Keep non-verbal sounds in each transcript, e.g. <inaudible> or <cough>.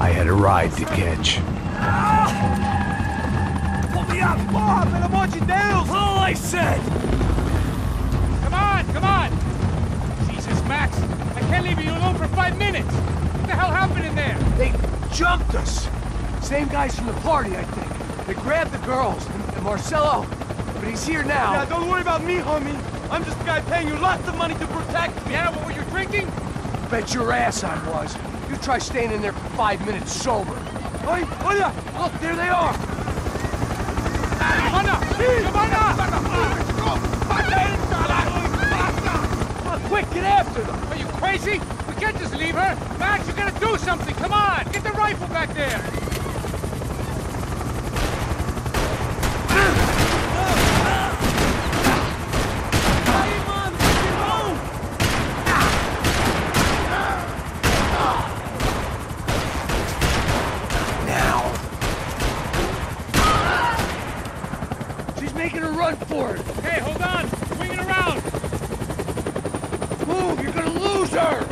I had a ride to catch. Pull me up! Porra, pelo amor de Deus! All I said! Come on, come on! Jesus, Max, I can't leave you alone for five minutes! What the hell happened in there? They jumped us! Same guys from the party, I think. They grabbed the girls, and, and Marcelo, but he's here now. Yeah, don't worry about me, homie. I'm just the guy paying you lots of money to protect me. Yeah, what were you drinking? Bet your ass I was. You try staying in there for five minutes sober. Oi, olha! Look, there they are! Come on, quick, get after them! Are you crazy? We can't just leave her! Max, you gotta do something! Come on! Get the rifle back there! Now! She's making a for it! Okay, hold on! Swing it around! Move, you're gonna lose her!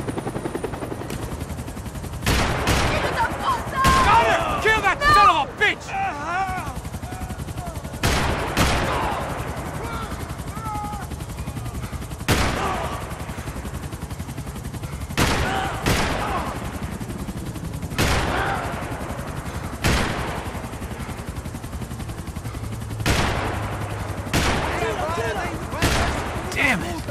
Got her! Kill that son of a bitch! Damn it!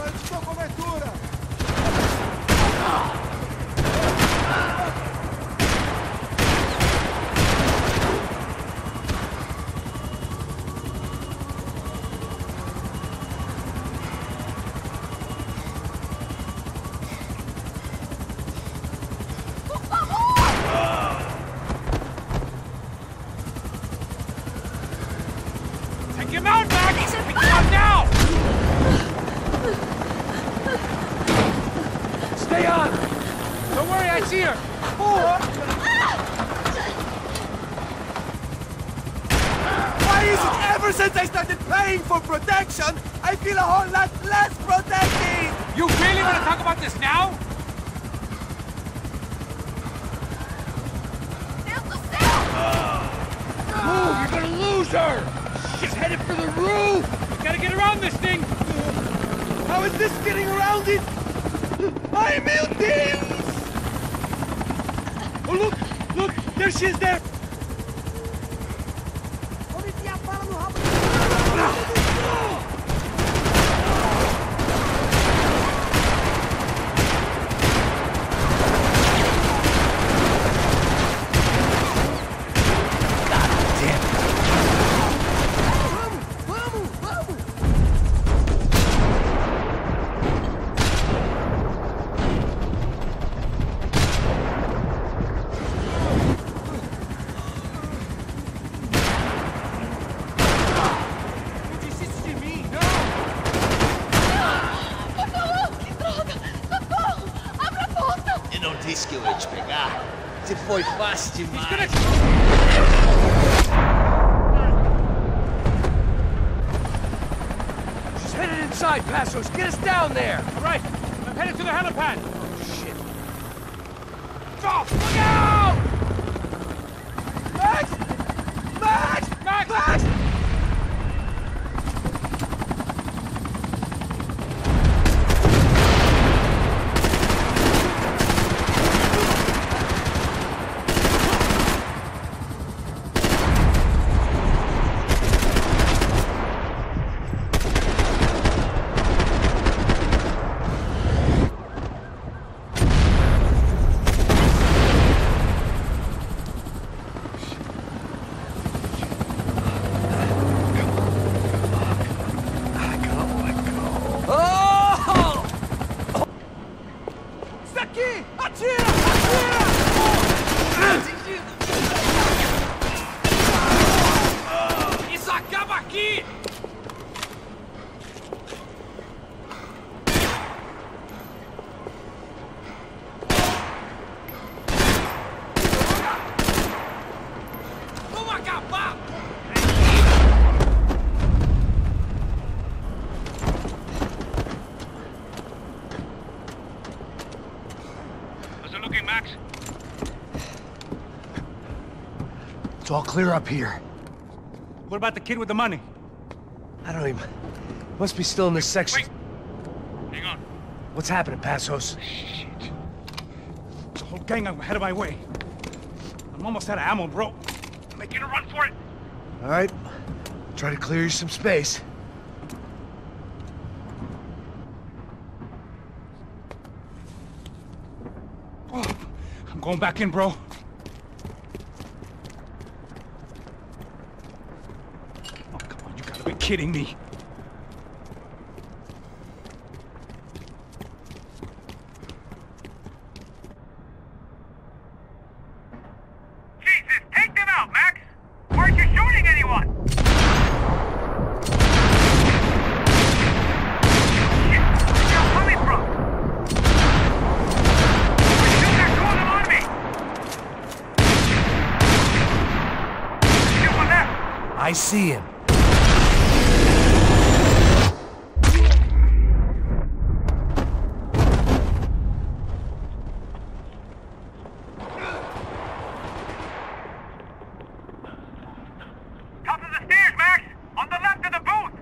Take him out, Max! Pick him up now! Stay on! Don't worry, I see her! Why is it ever since I started paying for protection, I feel a whole lot less protected? You really want to talk about this now? Move, you're gonna lose her! She's headed for the roof! We gotta get around this thing! How is this getting around it? I mil Deus! Oh, look! Look! There she is there! Não desiste de mim, não! Eu não que eu ia te pegar. Você foi fácil demais. Passos! Get us down there! All right, I'm headed to the helipad! 去，快去。All clear up here. What about the kid with the money? I don't even... Must be still in this section. Wait. Hang on. What's happening, Passos? There's a whole gang ahead of my way. I'm almost out of ammo, bro. I'm making a run for it. All right. Try to clear you some space. Oh, I'm going back in, bro. Oh, come on, you gotta be kidding me. Jesus, take them out, Max! Why aren't you shooting anyone? Shit, where's you coming from? Why shoot that corner on me? Still one left. I see him. Top of the stairs, Max! On the left of the booth!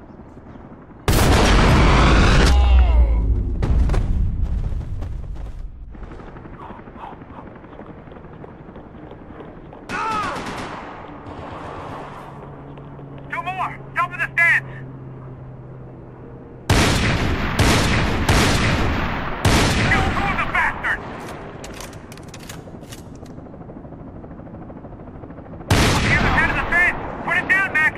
Two more! Top of the stands! You fool the bastard! On the other side of the fence! Put it down, Max!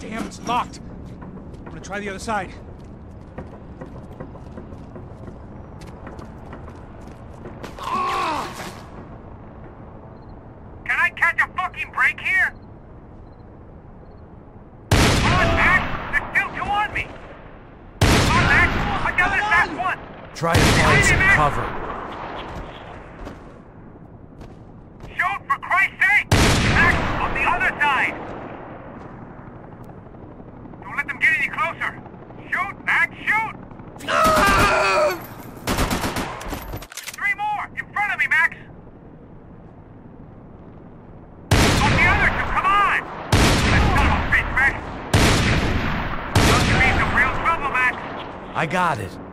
Damn, it's locked. I'm gonna try the other side. Can I catch a fucking break here? Come on, Max! There's still two on me! Come on, Max! I got this last one! Try to find some cover. Shoot, for Christ's sake! Max, on the other side! Don't let them get any closer! Shoot, Max, shoot! Three more! In front of me, Max! On the other two, come on! That son of a bitch, Max! About to be in some real trouble, Max! I got it.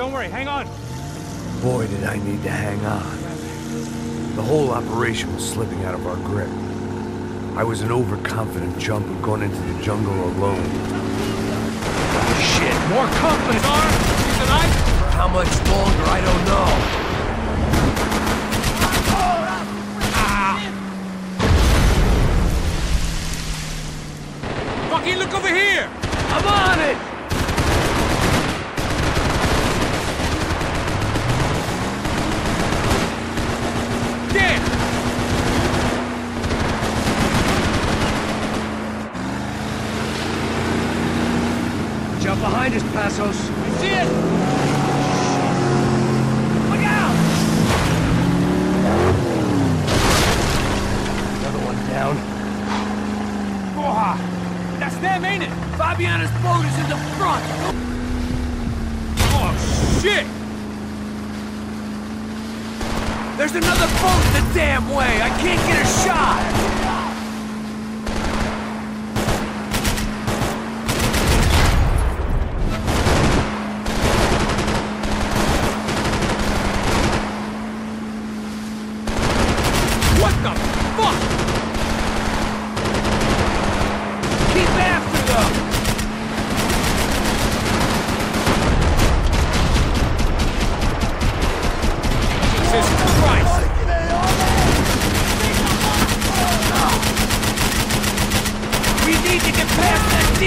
Don't worry. Hang on. Boy, did I need to hang on. The whole operation was slipping out of our grip. I was an overconfident junkie going into the jungle alone. Shit, more! Star, you tonight? For how much longer, I don't know. Fucking look over here! I'm on it! Passos. I see it! Look out! Another one down. Borja! That's them, ain't it? Fabiana's boat is in the front! Oh, shit! There's another boat the damn way! I can't get a shot!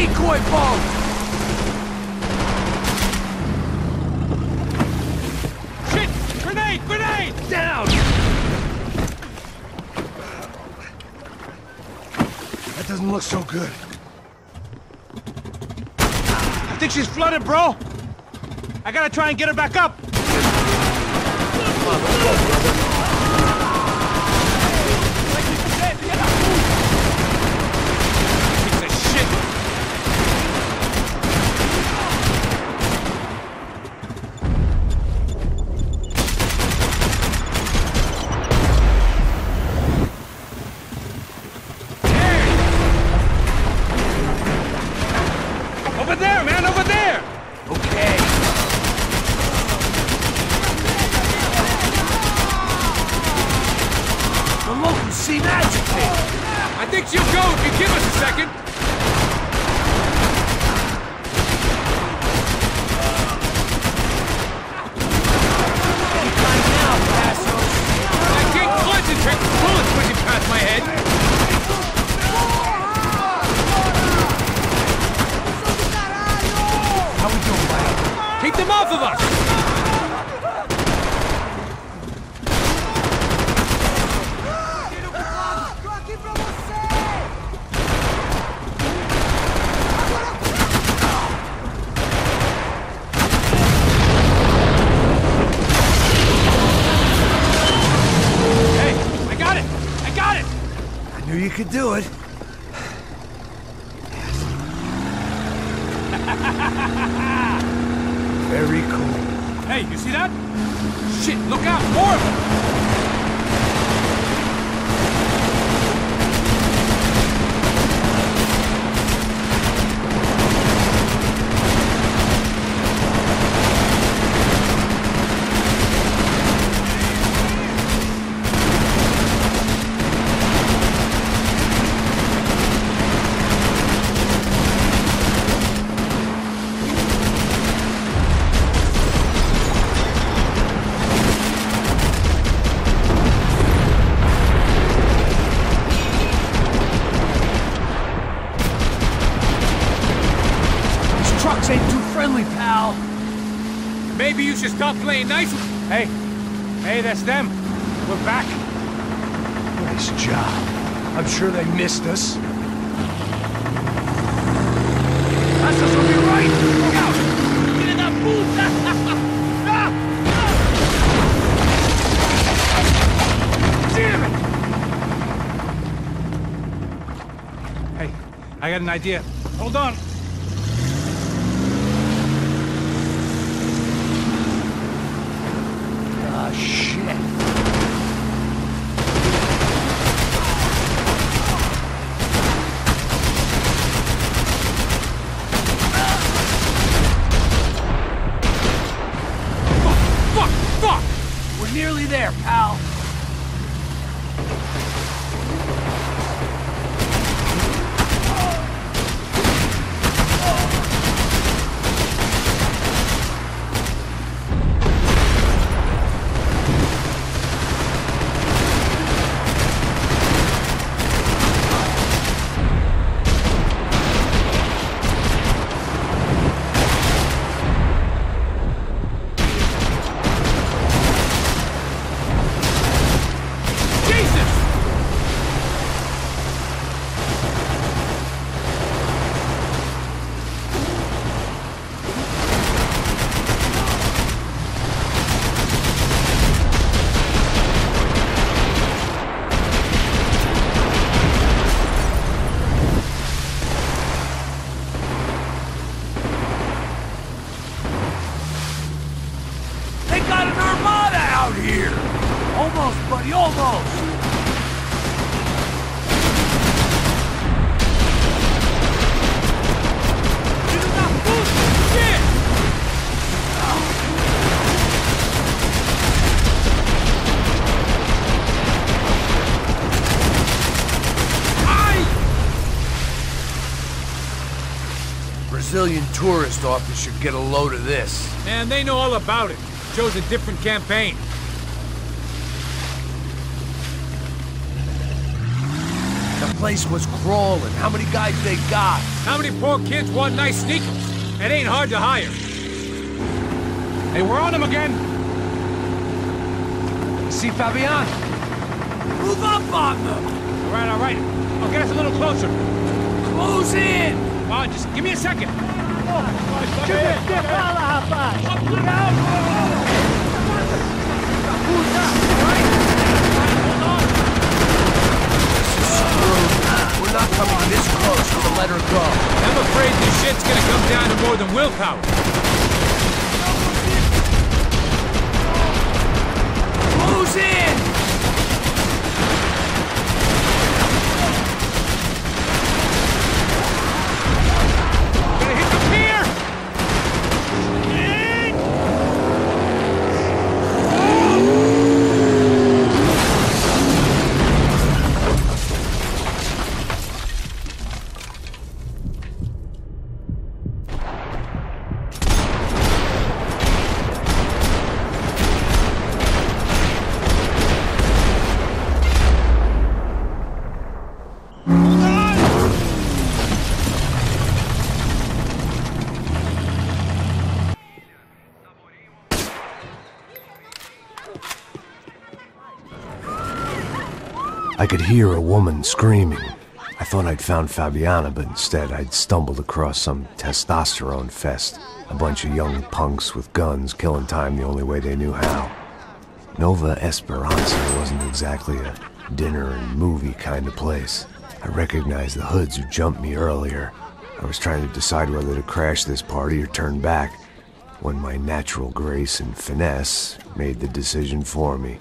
Decoy boat! Shit! Grenade! Grenade! Down! That doesn't look so good. I think she's flooded, bro! I gotta try and get her back up! Should stop playing nice. Hey, hey, that's them. We're back. Nice job. I'm sure they missed us. Essos will be right! Look out! Filha da puta! Damn it! Hey, I got an idea. Hold on. Ah, shit. Fuck, fuck, fuck! We're nearly there, pal. Tourist office should get a load of this. Man, they know all about it. Chose a different campaign. The place was crawling. How many guys they got? How many poor kids want nice sneakers? It ain't hard to hire. Hey, we're on them again. See Fabian? Move up on them! All right, all right. I'll get us a little closer. Close in! Come on, just give me a second. We're not coming this close to let her go. I'm afraid this shit's gonna come down to more than willpower. Hear a woman screaming. I thought I'd found Fabiana, but instead I'd stumbled across some testosterone fest. A bunch of young punks with guns killing time the only way they knew how. Nova Esperança wasn't exactly a dinner and movie kind of place. I recognized the hoods who jumped me earlier. I was trying to decide whether to crash this party or turn back when my natural grace and finesse made the decision for me.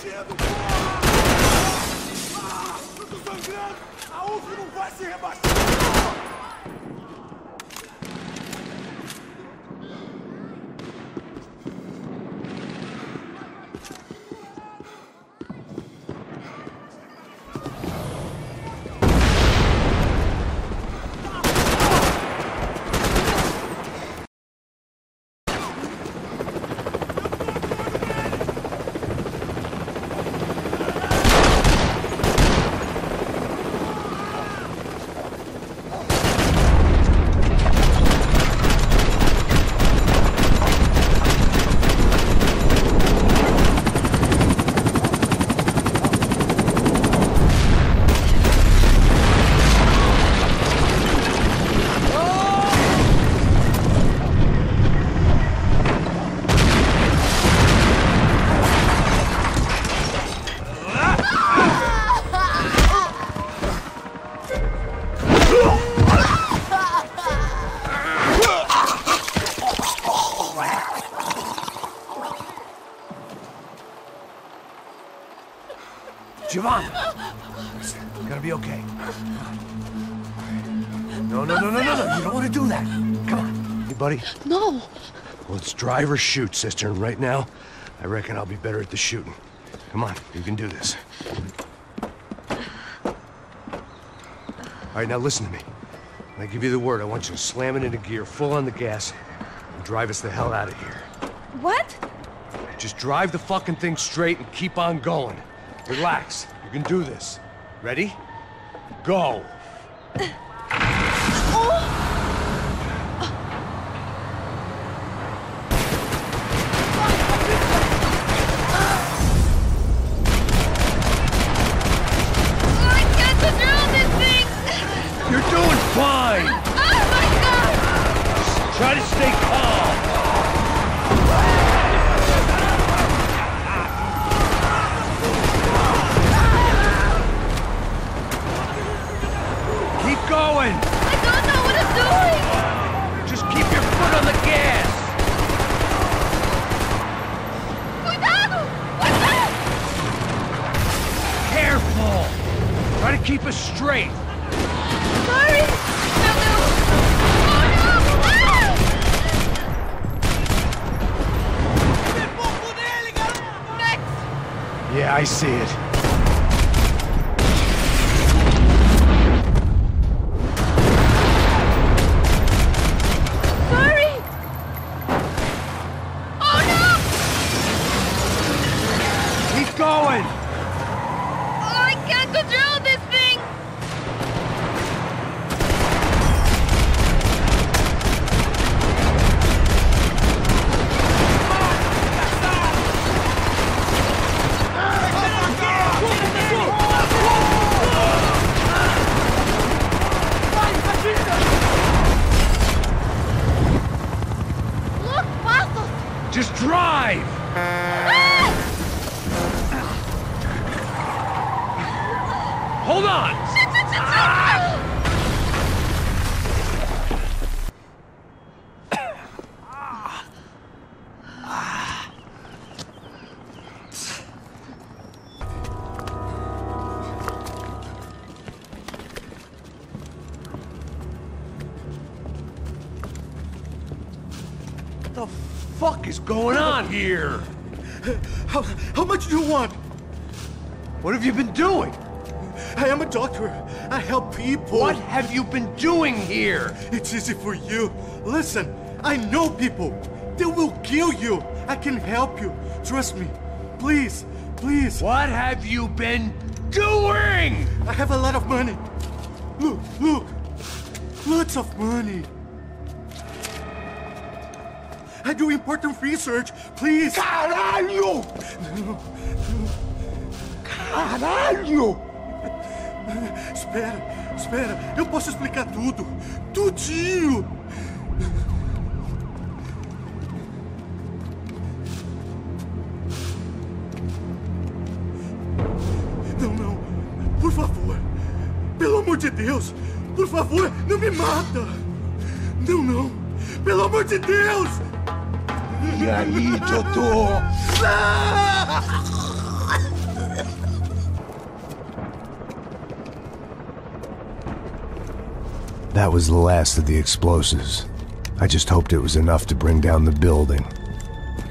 cedo! Ah, eu sangrando! A UF não vai se rebaixar! okay. No, no, no, no, no, no. You don't want to do that. Come on. Hey, buddy. No. Well, it's drive or shoot, sister. And right now, I reckon I'll be better at the shooting. Come on. You can do this. All right, now listen to me. When I give you the word, I want you to slam it into gear, full on the gas, and drive us the hell out of here. What? Just drive the fucking thing straight and keep on going. Relax. You can do this. Ready? Go. I can't control this thing! You're doing fine. Oh my god! Try to stay calm. Keep going. I don't know what I'm doing! Just keep your foot on the gas. Cuidado! What's that? Careful. Try to keep us straight. Sorry! No, no! Oh no! Ah! Max! Yeah, I see it. Sorry! Oh no! Keep going. Oh, I can't control this thing! Look, Passos! Just drive. Ah! Hold on. Have you been doing? I am a doctor. I help people. What have you been doing here? It's easy for you. Listen, I know people. They will kill you. I can help you. Trust me. Please, please. What have you been doing? I have a lot of money. Look, look. Lots of money. I do important research. Please. Caralho! Caralho! Espera, espera. Eu posso explicar tudo. Tudinho. Não, não. Por favor. Pelo amor de Deus. Por favor, não me mata. Não, não. Pelo amor de Deus. E aí, doutor? That was the last of the explosives. I just hoped it was enough to bring down the building.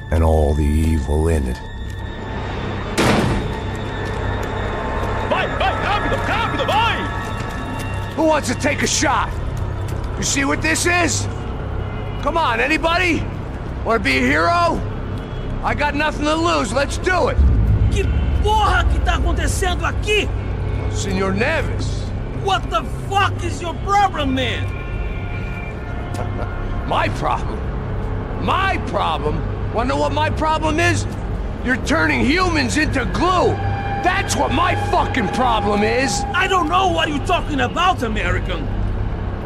And all the evil in it. Vai, vai, rápido, rápido, vai! Who wants to take a shot? You see what this is? Come on, anybody? Want to be a hero? I got nothing to lose. Let's do it. Que porra que tá acontecendo aqui? Senor Neves. What the fuck is your problem, man? <laughs> My problem? My problem? Wanna know what my problem is? You're turning humans into glue. That's what my fucking problem is. I don't know what you're talking about, American.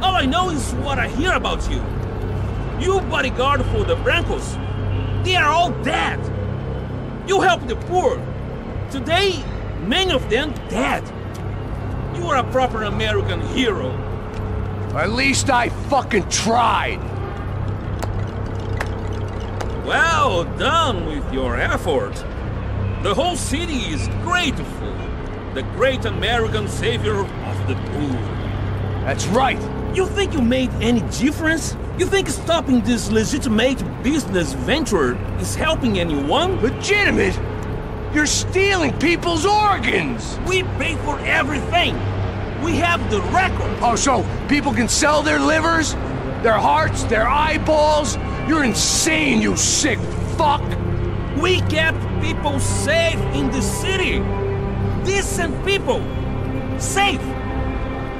All I know is what I hear about you. You bodyguard for the Brancos. They are all dead. You help the poor. Today, many of them dead. You are a proper American hero. At least I fucking tried. Well done with your effort. The whole city is grateful. The great American savior of the poor. That's right. You think you made any difference? You think stopping this legitimate business venture is helping anyone? Legitimate? You're stealing people's organs. We pay for everything. We have the record. Oh, so people can sell their livers, their hearts, their eyeballs? You're insane, you sick fuck! We kept people safe in the city. Decent people. Safe.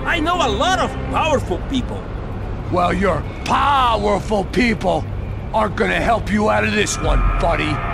I know a lot of powerful people. Well, your powerful people aren't gonna help you out of this one, buddy.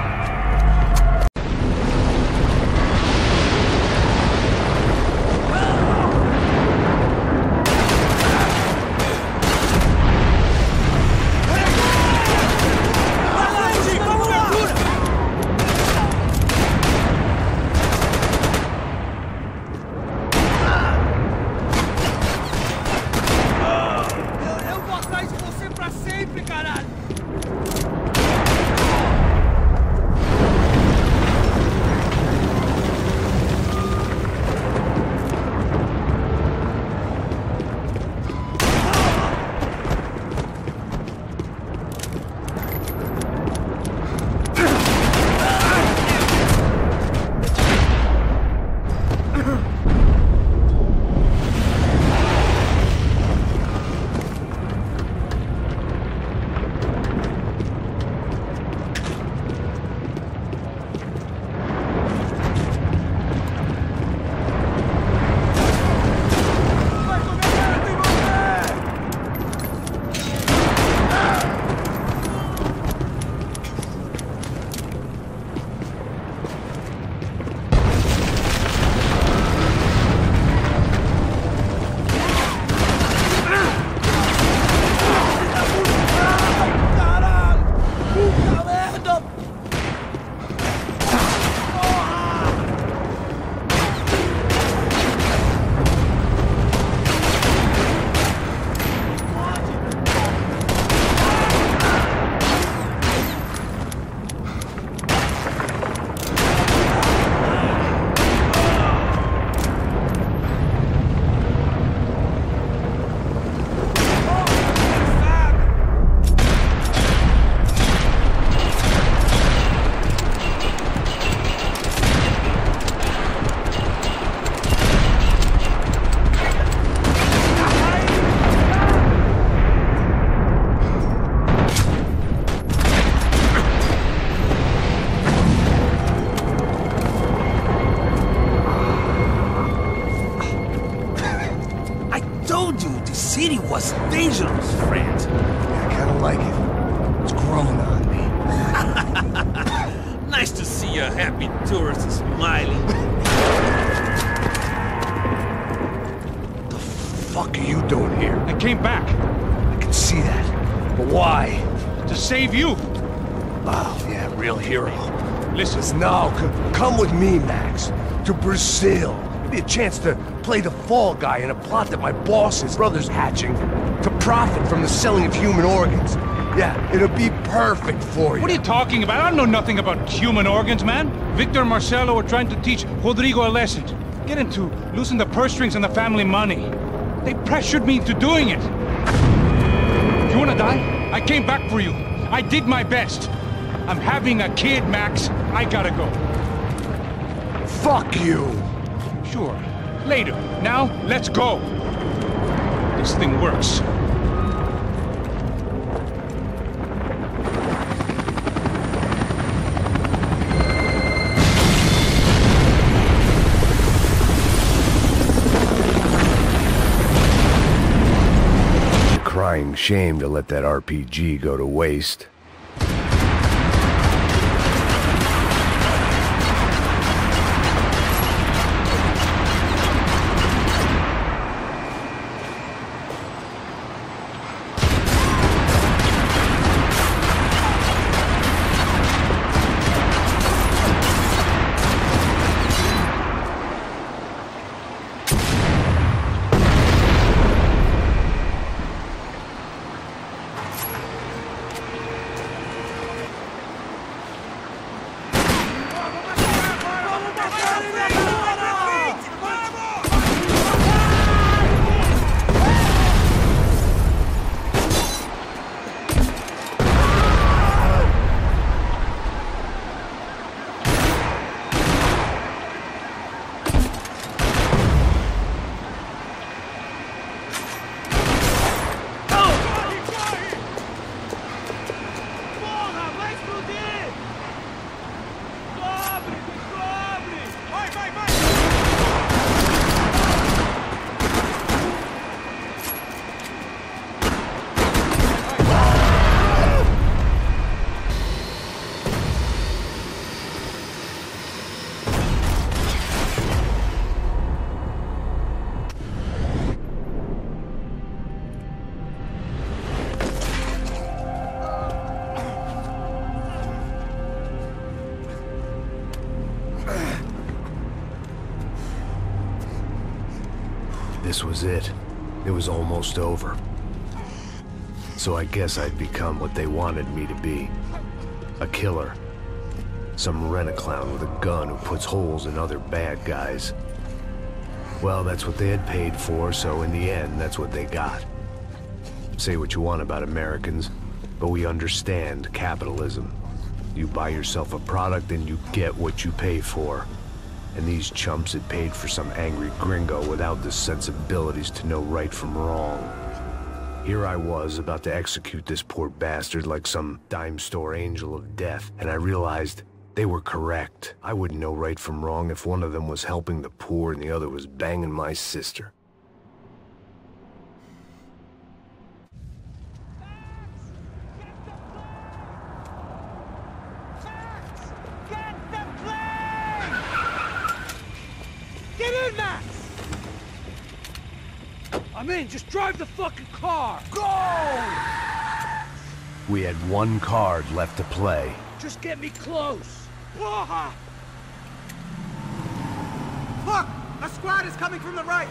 Chance to play the fall guy in a plot that my boss, boss's brother's hatching to profit from the selling of human organs. Yeah, it'll be perfect for you. what are you talking about? I don't know nothing about human organs, man. Victor and Marcelo were trying to teach Rodrigo a lesson. Get him to loosen the purse strings on the family money. They pressured me into doing it. You wanna die? I came back for you. I did my best. I'm having a kid, Max. I gotta go. Fuck you! Sure. Later. Now, let's go. This thing works. Crying shame to let that RPG go to waste. This was it. It was almost over. So I guess I'd become what they wanted me to be. A killer. Some rent-a-clown with a gun who puts holes in other bad guys. Well, that's what they had paid for, so in the end, that's what they got. Say what you want about Americans, but we understand capitalism. You buy yourself a product and you get what you pay for. And these chumps had paid for some angry gringo without the sensibilities to know right from wrong. Here I was, about to execute this poor bastard like some dime store angel of death, and I realized they were correct. I wouldn't know right from wrong if one of them was helping the poor and the other was banging my sister. Get the plane! Get in, Max! I'm in. Just drive the fucking car. Go! We had one card left to play. Just get me close. Whoa! Look! A squad is coming from the right!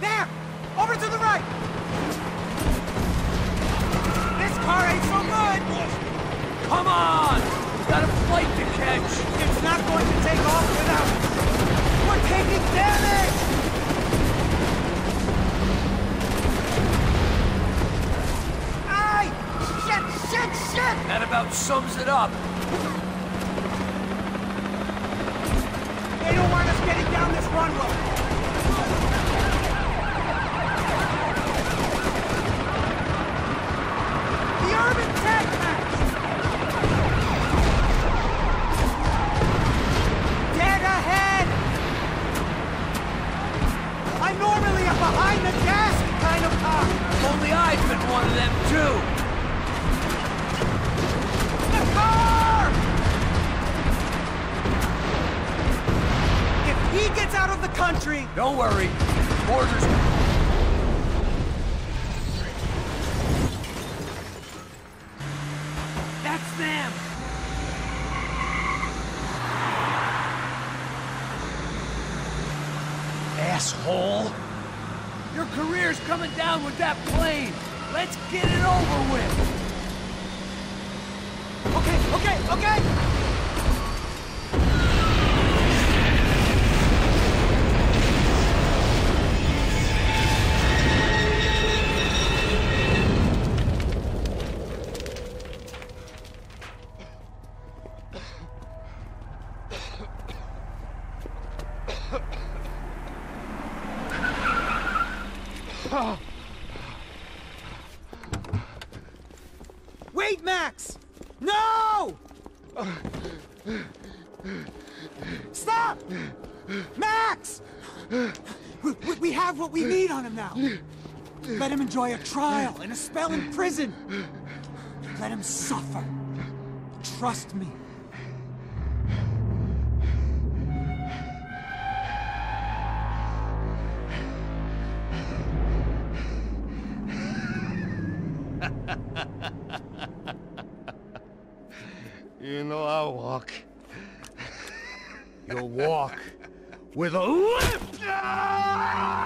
There! Over to the right! This car ain't so good! Come on! Got a flight to catch. It's not going to take off without us! We're taking damage! Shit, shit, shit! That about sums it up. They don't want us getting down this runway! The urban tech match! Ahead! I'm normally a behind the gas kind of car! Only I've been one of them too. Out of the country, Don't worry. Orders. That's them. Asshole. Your career's coming down with that plane. Let's get it over with. Enjoy a trial and a spell in prison. Let him suffer. Trust me. You know I walk. You'll walk with a limp.